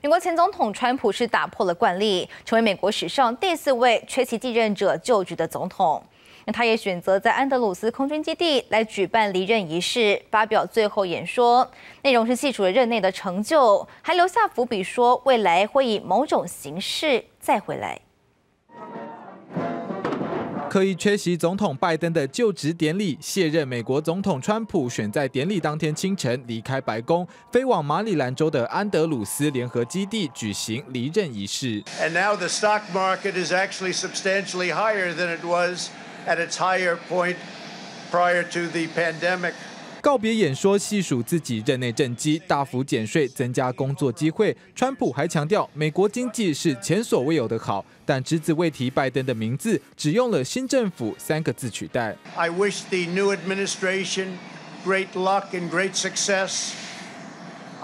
美国前总统川普是打破了惯例，成为美国史上第四位缺席继任者就职的总统。那他也选择在安德鲁斯空军基地来举办离任仪式，发表最后演说，内容是细数了任内的成就，还留下伏笔说未来会以某种形式再回来。刻意缺席总统拜登的就职典礼，卸任美国总统川普选在典礼当天清晨离开白宫，飞往马里兰州的安德鲁斯联合基地举行离任仪式。And now the stock market is actually substantially higher than it was at its higher point prior to the pandemic. 告别演说，细数自己任内政绩，大幅减税，增加工作机会。川普还强调，美国经济是前所未有的好，但只字未提拜登的名字，只用了“新政府”三个字取代。I wish the new administration great luck and great success.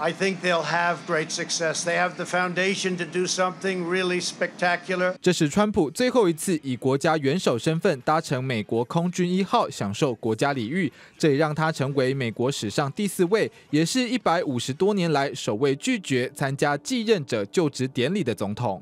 I think they'll have great success. They have the foundation to do something really spectacular. 这是川普最后一次以国家元首身份搭乘美国空军一号，享受国家礼遇。这也让他成为美国史上第四位，也是一百五十多年来首位拒绝参加继任者就职典礼的总统。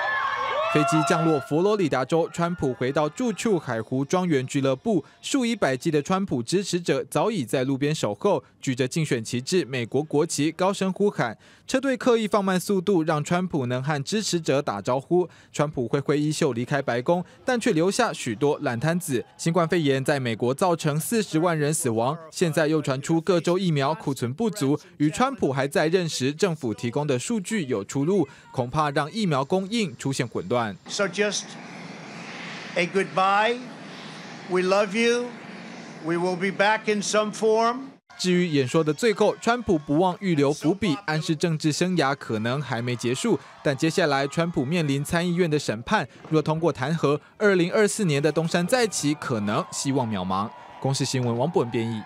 飞机降落佛罗里达州，川普回到住处海湖庄园俱乐部，数以百计的川普支持者早已在路边守候，举着竞选旗帜、美国国旗，高声呼喊。车队刻意放慢速度，让川普能和支持者打招呼。川普挥挥衣袖离开白宫，但却留下许多烂摊子。新冠肺炎在美国造成四十万人死亡，现在又传出各州疫苗库存不足，与川普还在任时政府提供的数据有出入，恐怕让疫苗供应出现混乱。So just a goodbye. We love you. We will be back in some form. 至于演说的最后，川普不忘预留伏笔，暗示政治生涯可能还没结束。但接下来，川普面临参议院的审判，若通过弹劾，二零二四年的东山再起可能希望渺茫。公视新闻王博文编译。